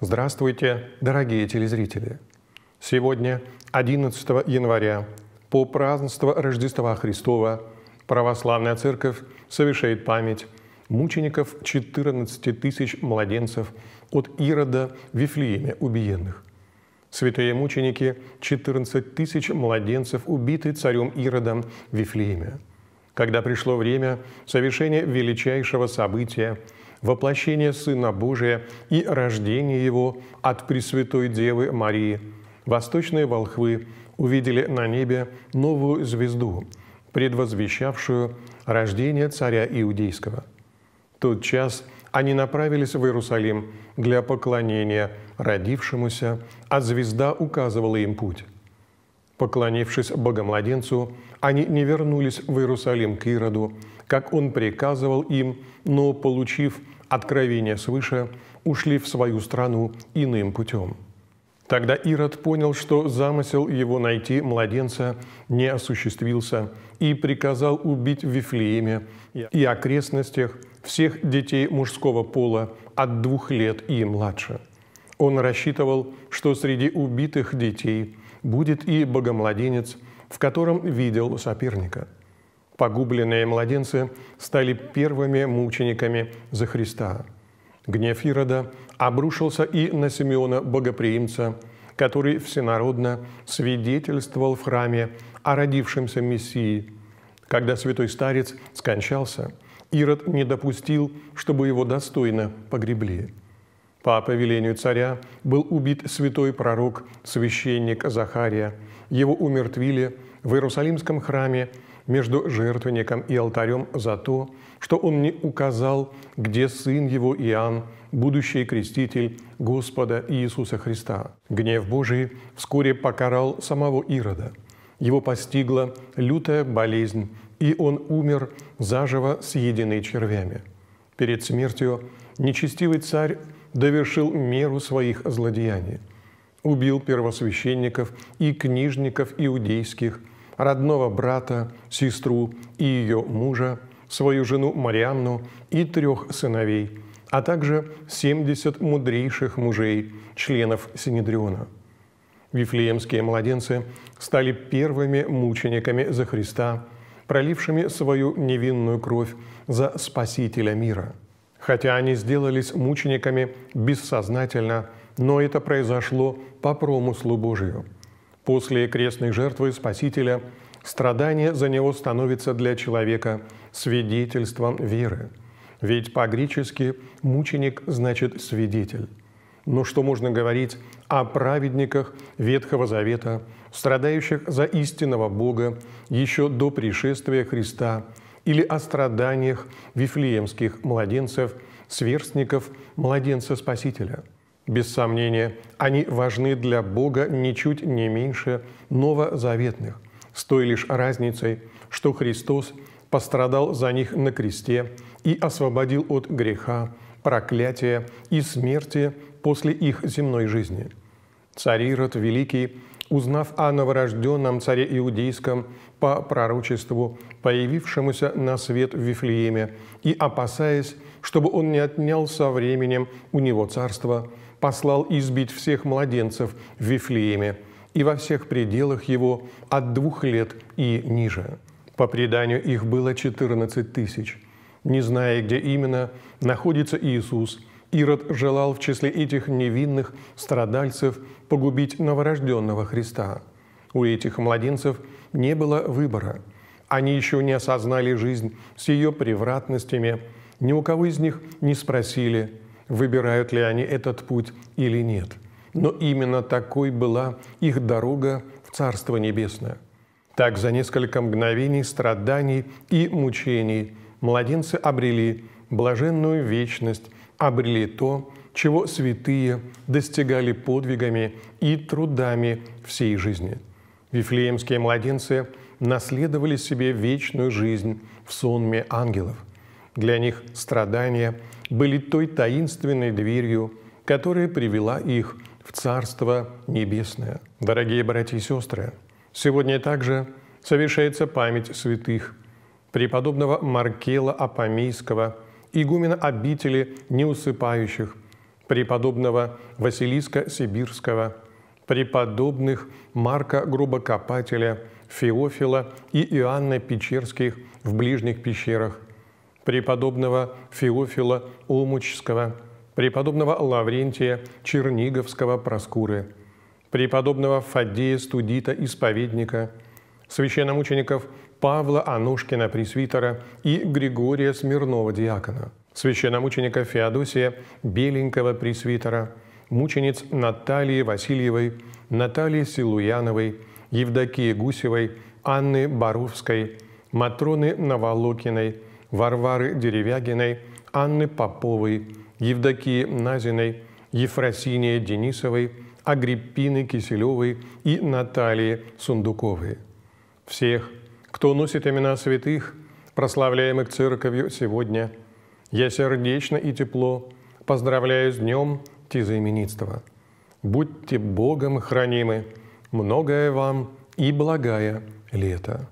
Здравствуйте, дорогие телезрители! Сегодня, 11 января, по празднеству Рождества Христова, Православная Церковь совершает память мучеников 14 тысяч младенцев от Ирода в Вифлееме убиенных. Святые мученики – 14 тысяч младенцев, убиты царем Иродом в Вифлееме. Когда пришло время совершения величайшего события – воплощения Сына Божия и рождения Его от Пресвятой Девы Марии, восточные волхвы увидели на небе новую звезду, предвозвещавшую рождение царя Иудейского. В тот час они направились в Иерусалим для поклонения родившемуся, а звезда указывала им путь. Поклонившись Богомладенцу, они не вернулись в Иерусалим к Ироду, как он приказывал им, но, получив откровение свыше, ушли в свою страну иным путем. Тогда Ирод понял, что замысел его найти младенца не осуществился и приказал убить в Вифлееме и окрестностях всех детей мужского пола от двух лет и младше. Он рассчитывал, что среди убитых детей будет и богомладенец, в котором видел соперника – Погубленные младенцы стали первыми мучениками за Христа. Гнев Ирода обрушился и на Симеона Богоприимца, который всенародно свидетельствовал в храме о родившемся Мессии. Когда святой старец скончался, Ирод не допустил, чтобы его достойно погребли. По повелению царя был убит святой пророк, священник Захария. Его умертвили в Иерусалимском храме между жертвенником и алтарем за то, что он не указал, где сын его Иоанн, будущий креститель Господа Иисуса Христа. Гнев Божий вскоре покарал самого Ирода. Его постигла лютая болезнь, и он умер заживо съеденный червями. Перед смертью нечестивый царь довершил меру своих злодеяний. Убил первосвященников и книжников иудейских – родного брата, сестру и ее мужа, свою жену Марианну и трех сыновей, а также 70 мудрейших мужей, членов Синедриона. Вифлеемские младенцы стали первыми мучениками за Христа, пролившими свою невинную кровь за Спасителя мира. Хотя они сделались мучениками бессознательно, но это произошло по промыслу Божию – После крестной жертвы Спасителя страдание за него становится для человека свидетельством веры. Ведь по-гречески «мученик» значит «свидетель». Но что можно говорить о праведниках Ветхого Завета, страдающих за истинного Бога еще до пришествия Христа, или о страданиях вифлеемских младенцев, сверстников младенца Спасителя – без сомнения, они важны для Бога ничуть не меньше новозаветных, с той лишь разницей, что Христос пострадал за них на кресте и освободил от греха, проклятия и смерти после их земной жизни. Царь Ирод Великий, узнав о новорожденном царе Иудейском по пророчеству, появившемуся на свет в Вифлееме, и опасаясь, чтобы он не отнял со временем у него царство, послал избить всех младенцев в Вифлееме и во всех пределах его от двух лет и ниже. По преданию их было 14 тысяч. Не зная, где именно находится Иисус, Ирод желал в числе этих невинных страдальцев погубить новорожденного Христа. У этих младенцев не было выбора. Они еще не осознали жизнь с ее превратностями. Ни у кого из них не спросили – выбирают ли они этот путь или нет. Но именно такой была их дорога в Царство Небесное. Так за несколько мгновений страданий и мучений младенцы обрели блаженную вечность, обрели то, чего святые достигали подвигами и трудами всей жизни. Вифлеемские младенцы наследовали себе вечную жизнь в сонме ангелов. Для них страдания – были той таинственной дверью, которая привела их в Царство Небесное. Дорогие братья и сестры, сегодня также совершается память святых преподобного Маркела Апомейского, игумена обители неусыпающих, преподобного Василиска Сибирского, преподобных Марка Грубокопателя, Феофила и Иоанна Печерских в ближних пещерах, преподобного Феофила Омучского, преподобного Лаврентия Черниговского Проскуры, преподобного Фадея Студита Исповедника, священномучеников Павла Анушкина Пресвитера и Григория Смирнова Диакона, священномученика Феодосия Беленького Пресвитера, мучениц Натальи Васильевой, Натальи Силуяновой, Евдокии Гусевой, Анны Боровской, Матроны Новолокиной, Варвары Деревягиной, Анны Поповой, Евдокии Назиной, Ефросинии Денисовой, Агриппины Киселевой и Натальи Сундуковой. Всех, кто носит имена святых, прославляемых Церковью сегодня, я сердечно и тепло поздравляю с днем тизаименитства. Будьте Богом хранимы, многое вам и благая лето.